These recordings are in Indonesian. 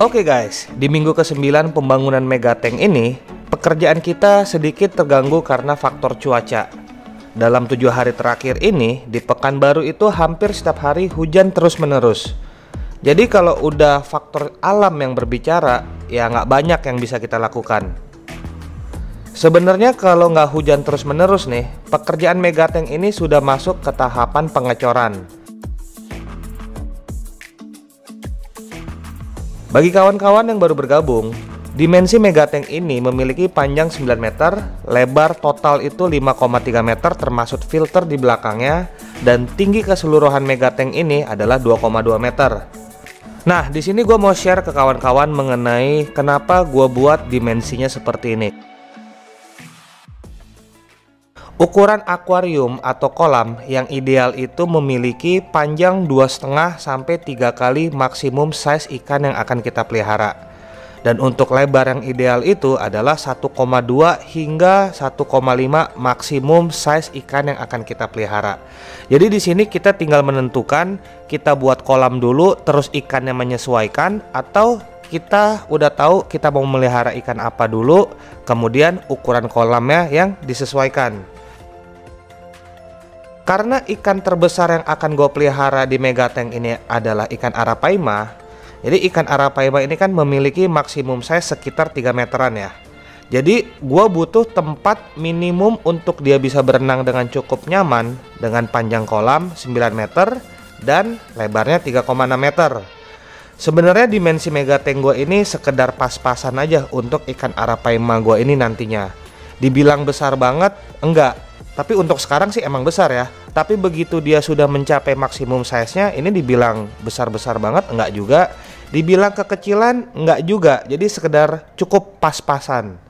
Oke guys, di minggu ke-9 pembangunan Megatank ini, pekerjaan kita sedikit terganggu karena faktor cuaca. Dalam tujuh hari terakhir ini, di Pekanbaru itu hampir setiap hari hujan terus-menerus. Jadi kalau udah faktor alam yang berbicara, ya nggak banyak yang bisa kita lakukan. Sebenarnya kalau nggak hujan terus-menerus nih, pekerjaan Megatank ini sudah masuk ke tahapan pengecoran. Bagi kawan-kawan yang baru bergabung, dimensi Megatank ini memiliki panjang 9 meter, lebar total itu 5,3 meter termasuk filter di belakangnya, dan tinggi keseluruhan Megatank ini adalah 2,2 meter. Nah, di sini gue mau share ke kawan-kawan mengenai kenapa gue buat dimensinya seperti ini. Ukuran akuarium atau kolam yang ideal itu memiliki panjang 2,5 sampai 3 kali maksimum size ikan yang akan kita pelihara. Dan untuk lebar yang ideal itu adalah 1,2 hingga 1,5 maksimum size ikan yang akan kita pelihara. Jadi di sini kita tinggal menentukan kita buat kolam dulu terus ikannya menyesuaikan atau kita udah tahu kita mau melihara ikan apa dulu, kemudian ukuran kolamnya yang disesuaikan. Karena ikan terbesar yang akan gue pelihara di Megatank ini adalah ikan arapaima, jadi ikan arapaima ini kan memiliki maksimum size sekitar 3 meteran ya. Jadi gue butuh tempat minimum untuk dia bisa berenang dengan cukup nyaman dengan panjang kolam 9 meter dan lebarnya 3,6 meter. Sebenarnya dimensi Megatank gue ini sekedar pas-pasan aja untuk ikan arapaima gue ini nantinya. Dibilang besar banget, enggak tapi untuk sekarang sih emang besar ya. Tapi begitu dia sudah mencapai maksimum size-nya, ini dibilang besar-besar banget enggak juga. Dibilang kekecilan enggak juga. Jadi sekedar cukup pas-pasan.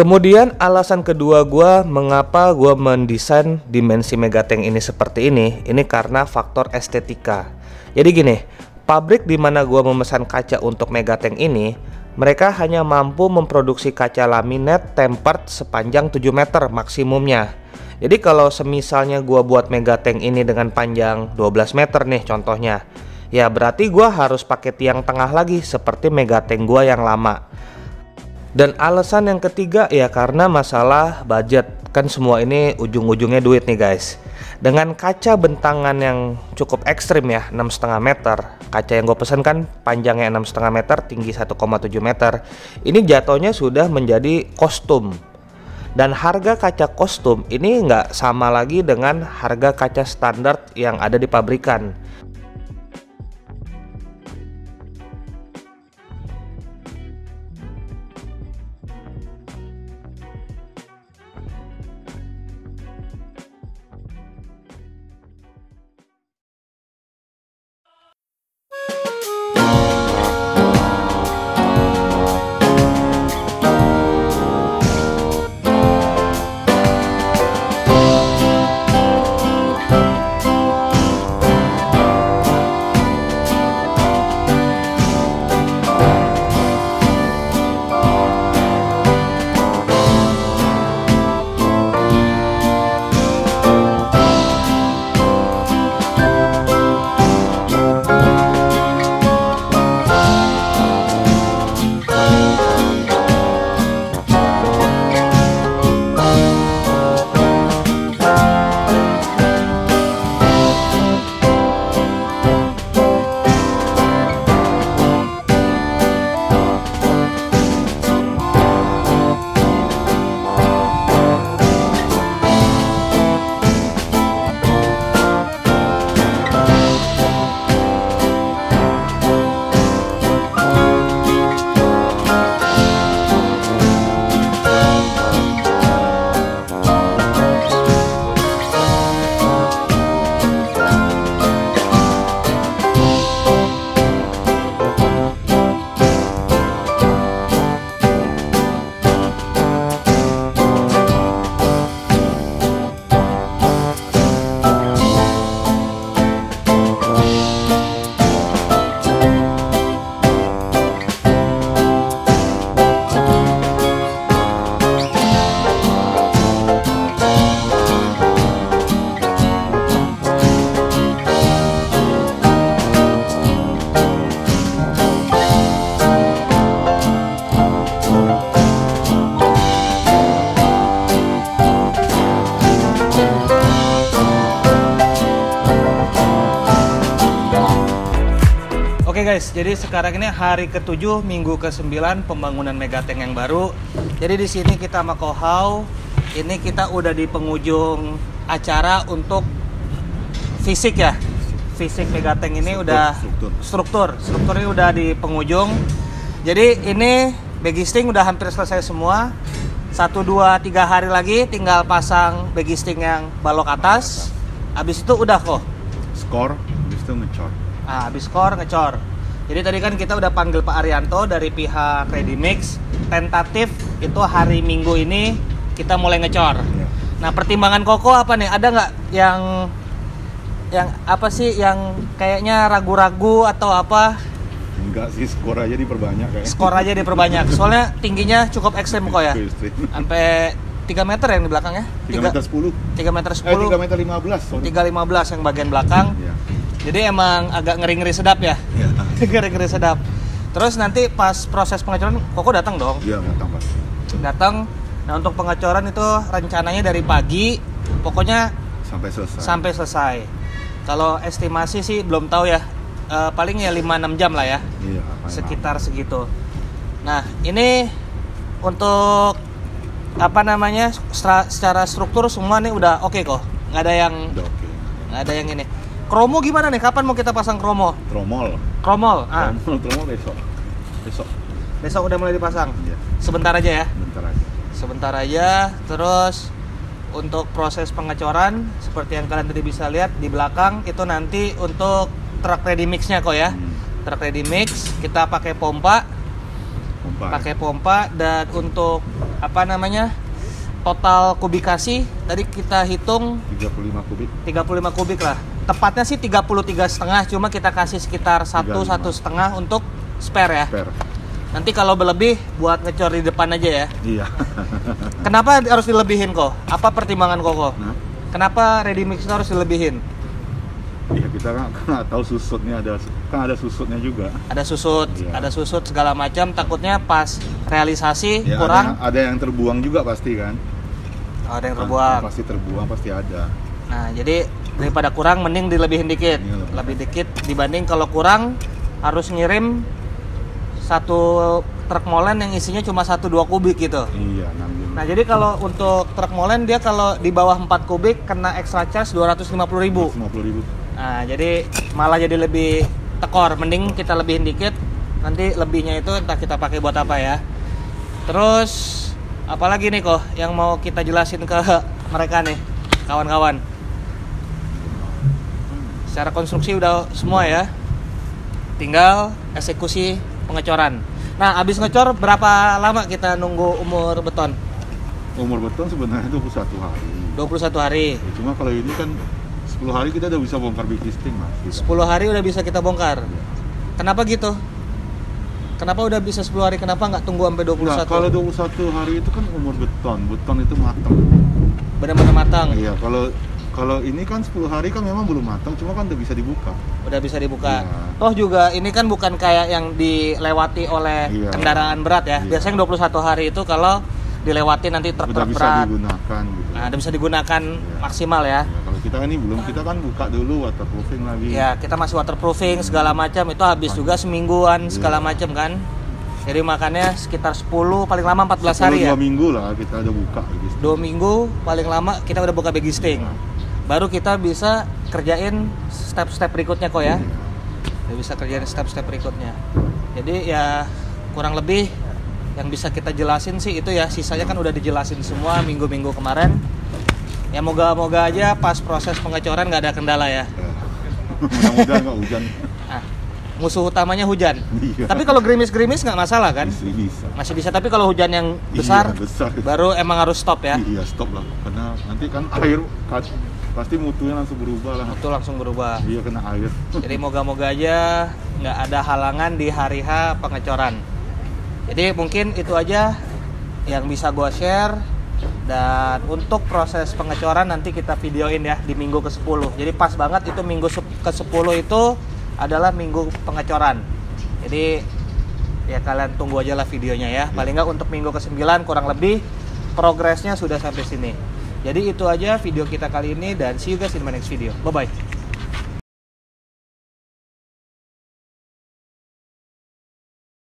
Kemudian alasan kedua gue mengapa gue mendesain dimensi Megatank ini seperti ini, ini karena faktor estetika. Jadi gini, pabrik di mana gue memesan kaca untuk Megatank ini, mereka hanya mampu memproduksi kaca laminate tempered sepanjang 7 meter maksimumnya. Jadi kalau semisalnya gue buat Megatank ini dengan panjang 12 meter nih contohnya, ya berarti gue harus pakai tiang tengah lagi seperti Megatank gue yang lama. Dan alasan yang ketiga ya karena masalah budget. Kan semua ini ujung-ujungnya duit nih guys. Dengan kaca bentangan yang cukup ekstrim ya 6,5 meter. Kaca yang gue pesen kan panjangnya 6,5 meter tinggi 1,7 meter. Ini jatuhnya sudah menjadi kostum. Dan harga kaca kostum ini nggak sama lagi dengan harga kaca standar yang ada di pabrikan guys, jadi sekarang ini hari ke-7 minggu ke-9 pembangunan megatank yang baru. Jadi di sini kita sama Kohau, ini kita udah di penghujung acara untuk fisik ya. Fisik megatank ini Struktur, udah struktur. struktur, struktur ini udah di penghujung. Jadi ini bagisting udah hampir selesai semua. Satu dua tiga hari lagi tinggal pasang bagisting yang balok atas. Habis itu udah kok. Skor, habis itu ngecor. Nah, habis skor ngecor. Jadi tadi kan kita udah panggil Pak Arianto dari pihak Ready Mix. Tentatif itu hari Minggu ini kita mulai ngecor. Nah, pertimbangan Koko apa nih? Ada nggak yang yang apa sih yang kayaknya ragu-ragu atau apa? Enggak sih, skor aja diperbanyak kayak. Skor aja diperbanyak. Soalnya tingginya cukup ekstrim kok ya. Sampai 3 meter yang di belakangnya? 3 meter 10. 3 meter 10. Eh, 3 meter 15. sorry. 315 yang bagian belakang. Iya. Jadi emang agak ngeri-ngeri sedap ya. Iya. ngeri-ngeri sedap. Terus nanti pas proses pengecoran Koko datang dong. Iya, enggak tambah. Datang. Nah, untuk pengecoran itu rencananya dari pagi pokoknya Sampai selesai. sampai selesai. Kalau estimasi sih belum tahu ya. Eh, paling ya 5 6 jam lah ya. Iya, Sekitar segitu. Nah, ini untuk apa namanya? secara struktur semua nih udah oke kok. nggak ada yang nggak ada yang ini. Kromo gimana nih? Kapan mau kita pasang kromo? Tromol. Kromol. Ah, Tromol, tromol besok. Besok. besok udah mulai dipasang. Iya, Sebentar aja ya. bentar aja. Sebentar aja. Terus untuk proses pengecoran seperti yang kalian tadi bisa lihat di belakang itu nanti untuk truk ready mixnya kok ya. Hmm. Truk ready mix kita pakai pompa, Pompa. pakai pompa dan untuk apa namanya? Total kubikasi tadi kita hitung 35 kubik. 35 kubik lah. Tepatnya sih 33 setengah, cuma kita kasih sekitar satu 35. satu setengah untuk spare ya. Per. Nanti kalau berlebih buat ngecor di depan aja ya. Iya. Kenapa harus dilebihin kok? Apa pertimbangan kok kok? nah, Kenapa ready mix harus dilebihin? iya kita kan nggak tahu susutnya ada kan ada susutnya juga. Ada susut, Iya. ada susut segala macam. Takutnya pas realisasi Ya, kurang, Ada, ada yang terbuang juga pasti kan. oh, ada yang terbuang. Pasti terbuang pasti ada. Nah, jadi daripada kurang mending dilebihin dikit. Iya, lebih. Dikit dibanding kalau kurang harus ngirim satu truk molen yang isinya cuma 1 2 kubik gitu. Iya. Nah, jadi kalau untuk truk molen dia kalau di bawah 4 kubik kena extra charge 250.000 ribu. 50 ribu. Nah, jadi malah jadi lebih tekor. Mending kita lebihin dikit. Nanti lebihnya itu entah kita pakai buat apa ya. Terus apalagi nih kok yang mau kita jelasin ke mereka nih, kawan-kawan. Secara konstruksi udah semua ya. Tinggal eksekusi pengecoran. Nah, abis ngecor berapa lama kita nunggu umur beton? Umur beton sebenarnya 21 hari. 21 hari. Ya, cuma kalau ini kan 10 hari kita udah bisa bongkar big listing mas. Gitu. 10 hari udah bisa kita bongkar. Kenapa gitu? Kenapa udah bisa 10 hari? Kenapa nggak tunggu sampai 21? Nah, kalau 21 hari itu kan umur beton, beton itu matang. Benar-benar matang. Iya, kalau kalau ini kan 10 hari kan memang belum matang, cuma kan udah bisa dibuka. Udah bisa dibuka. Iya. Toh juga ini kan bukan kayak yang dilewati oleh Iya. kendaraan berat ya. Iya. Biasanya 21 hari itu kalau dilewati nanti Udah truk-truk bisa digunakan gitu. Nah, udah bisa digunakan maksimal ya. Ya, kalau kita kan ini belum, kita kan buka dulu waterproofing lagi. Ya, kita masih waterproofing segala macam itu habis juga semingguan segala Iya. macam kan. Jadi makanya sekitar 10 paling lama 14 hari ya. dua minggu lah kita udah buka dua minggu paling lama kita udah buka bagisting baru kita bisa kerjain step-step berikutnya kok ya udah bisa kerjain step-step berikutnya jadi ya kurang lebih yang bisa kita jelasin sih itu ya sisanya kan udah dijelasin semua minggu-minggu kemarin ya moga-moga aja pas proses pengecoran nggak ada kendala Ya. Mudah-mudahan nggak hujan. Musuh utamanya hujan Iya. tapi kalau gerimis-gerimis nggak masalah kan Bisa, bisa. masih bisa tapi kalau hujan yang Iya, besar besar. baru emang harus stop ya Iya stop lah, karena nanti kan air kat- pasti mutunya langsung berubah lah. itu langsung berubah Iya kena air. Jadi moga-moga aja nggak ada halangan di hari H pengecoran. Jadi mungkin itu aja yang bisa gua share dan untuk proses pengecoran nanti kita videoin ya di minggu ke-10. Jadi pas banget itu minggu se- ke-10 itu adalah minggu pengecoran. Jadi ya kalian tunggu aja lah videonya ya. Paling nggak untuk minggu ke-9 kurang lebih progresnya sudah sampai sini. Jadi itu aja video kita kali ini dan see you guys in my next video. Bye bye.